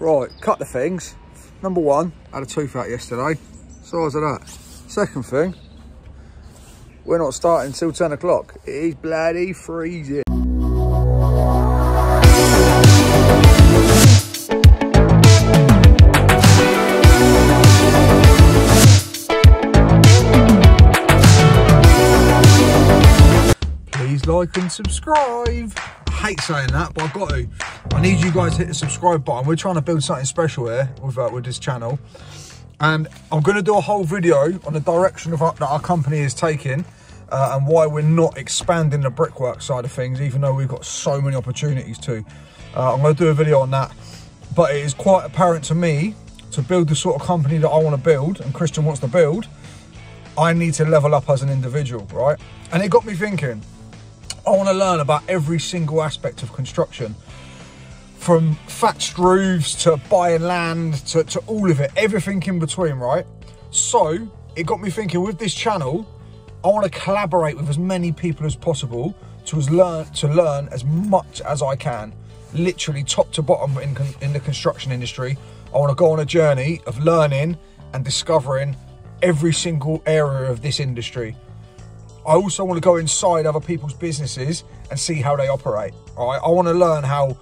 Right, cut the things. Number one, I had a tooth out yesterday. Size of that. Second thing, we're not starting till 10 o'clock. It is bloody freezing. Please like and subscribe. Hate saying that, but I've got to. I need you guys to hit the subscribe button. We're trying to build something special here with, uh, with this channel. And I'm going to do a whole video on the direction of our, that our company is taking uh, and why we're not expanding the brickwork side of things, even though we've got so many opportunities to. Uh, I'm going to do a video on that. But it is quite apparent to me to build the sort of company that I want to build and Christian wants to build, I need to level up as an individual, right? And it got me thinking, I want to learn about every single aspect of construction from thatched roofs to buying land to, to all of it, everything in between, right? So it got me thinking with this channel, I want to collaborate with as many people as possible to as learn to learn as much as I can, literally top to bottom in, in the construction industry. I want to go on a journey of learning and discovering every single area of this industry. I also want to go inside other people's businesses and see how they operate. All right, I want to learn how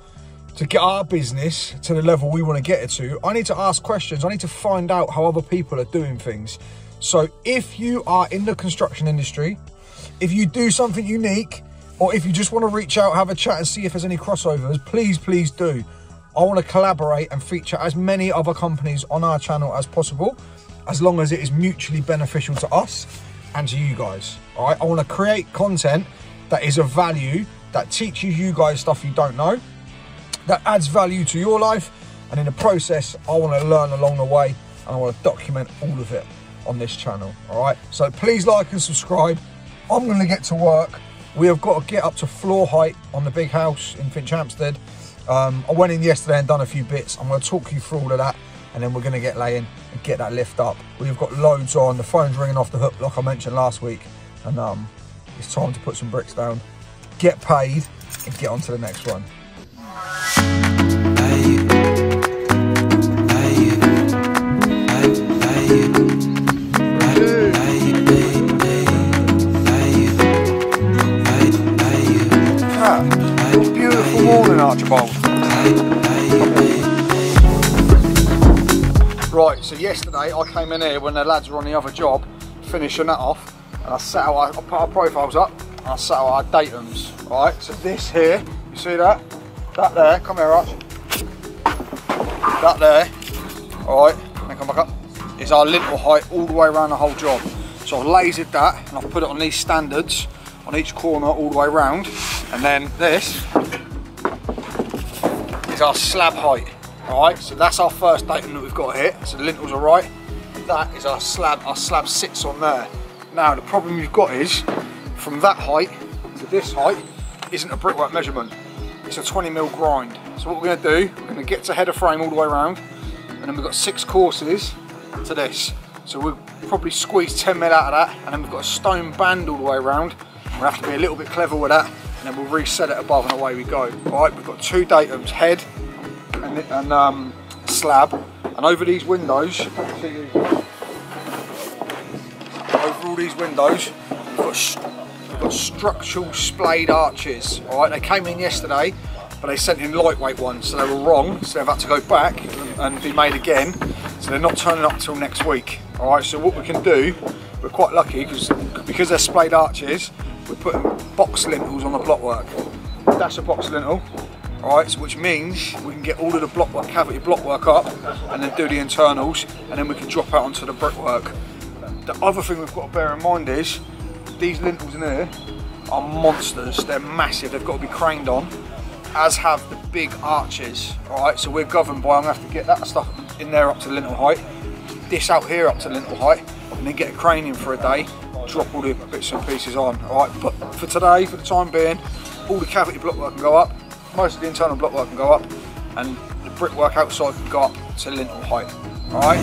to get our business to the level we want to get it to. I need to ask questions. I need to find out how other people are doing things. So if you are in the construction industry, if you do something unique, or if you just want to reach out, have a chat and see if there's any crossovers, please, please do. I want to collaborate and feature as many other companies on our channel as possible, as long as it is mutually beneficial to us and to you guys. All right, I want to create content that is of value, that teaches you guys stuff you don't know, that adds value to your life, and in the process, I want to learn along the way and I want to document all of it on this channel. All right, so please like and subscribe. I'm going to get to work. We have got to get up to floor height on the big house in Finchampstead. Um, I went in yesterday and done a few bits. I'm going to talk you through all of that and then we're going to get laying and get that lift up. We've got loads on. The phone's ringing off the hook like I mentioned last week. And um, it's time to put some bricks down, get paid and get on to the next one. Ah, beautiful morning, Archibald. Right, so yesterday I came in here when the lads were on the other job, finishing that off, and I set out, I put our profiles up, and I set out our datums. Right, so this here, you see that? That there, come here, Arch. That there, alright, then come back up, is our lintel height all the way around the whole job. So I've lasered that, and I've put it on these standards, on each corner all the way around, and then this is our slab height. Alright, so that's our first datum that we've got here. So the lintels are right. That is our slab, our slab sits on there. Now the problem you've got is, from that height to this height, isn't a brickwork measurement. It's a 20 mil grind. So what we're gonna do, we're gonna get to header frame all the way around, and then we've got six courses to this. So we'll probably squeeze 10 mil out of that, and then we've got a stone band all the way around. We'll have to be a little bit clever with that, and then we'll reset it above and away we go. All right, we've got two datums, head and, um, slab, and over these windows, over all these windows, we've got, got structural splayed arches. All right, they came in yesterday, but they sent in lightweight ones, so they were wrong, so they've had to go back and be made again. So they're not turning up till next week. All right, so what we can do, we're quite lucky because because they're splayed arches, we're putting box lintels on the blockwork. That's a box lintel, So which means we can get all of the blockwork, cavity blockwork up and then do the internals and then we can drop out onto the brickwork. The other thing we've got to bear in mind is these lintels in here are monsters, they're massive, they've got to be craned on, as have the big arches. Alright, so we're governed by, I'm to have to get that stuff in there up to lintel height, this out here up to lintel height, and then get a crane in for a day, drop all the bits and pieces on. Alright, but for today, for the time being, all the cavity blockwork can go up, most of the internal blockwork can go up and the brickwork outside can go up to lintel height. Alright?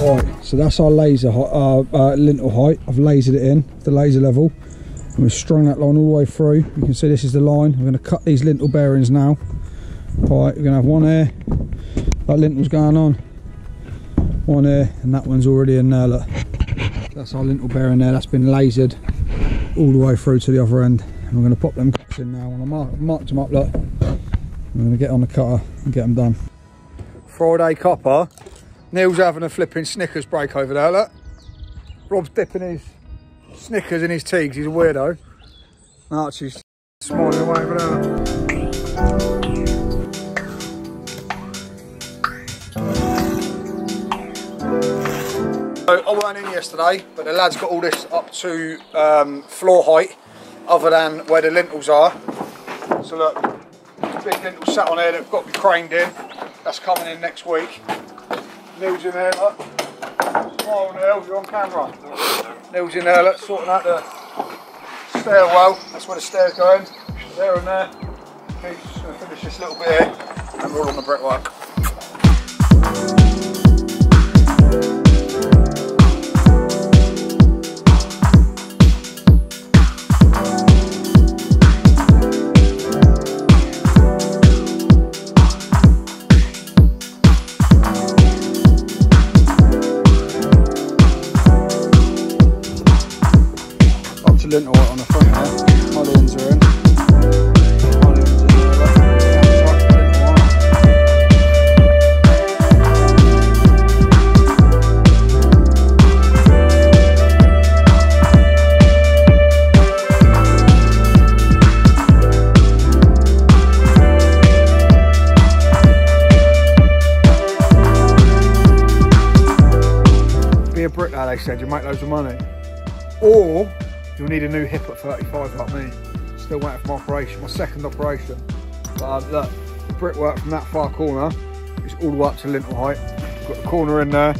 Right, So that's our laser uh, uh, lintel height. I've lasered it in, the laser level. And we've strung that line all the way through. You can see this is the line. We're going to cut these lintel bearings now. All right, we're going to have one here. That lintel's going on. One here, and that one's already in there, look. That's our lintel bearing there. That's been lasered all the way through to the other end. And we're going to pop them cuts in now. And I mark, marked them up, look. I'm going to get on the cutter and get them done. Friday copper. Neil's having a flipping Snickers break over there, look. Rob's dipping his Snickers in his tea he's a weirdo. Archie's smiling away over there. So I weren't in yesterday, but the lads got all this up to um, floor height, other than where the lintels are. So look, big lintel sat on here that've got to be craned in. That's coming in next week. Neil's in there, look. Smile Neil, you're on camera. Neil's in there, look, sorting out the stairwell. That's where the stairs go in. There and there. Going finish this little bit here and roll on the brickwork. Lintel on the front there. Are in. Be a bricklayer, they said, you make loads of money. Or You'll need a new hip at 35 like me. Still waiting for my operation, my second operation. But um, look, the brickwork from that far corner is all the way up to lintel height. Got the corner in there.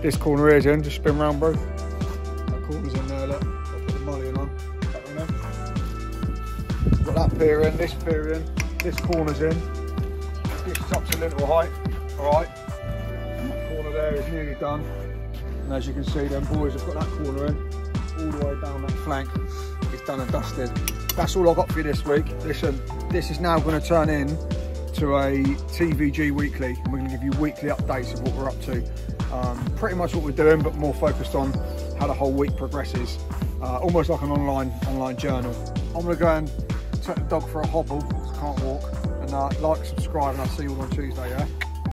This corner is in, just spin round bro. That corner's in there, look. I'll put the mullion on. Got that pier in, this pier in, this corner's in. This is up to lintel height, alright. That corner there is nearly done. And as you can see, them boys have got that corner in all the way down that flank. It's done and dusted. That's all I've got for you this week. Listen, this is now going to turn in to a TVG weekly. And we're going to give you weekly updates of what we're up to. Um, pretty much what we're doing, but more focused on how the whole week progresses. Uh, almost like an online online journal. I'm going to go and take the dog for a hobble I can't walk. And uh, like, subscribe, and I'll see you all on Tuesday, yeah?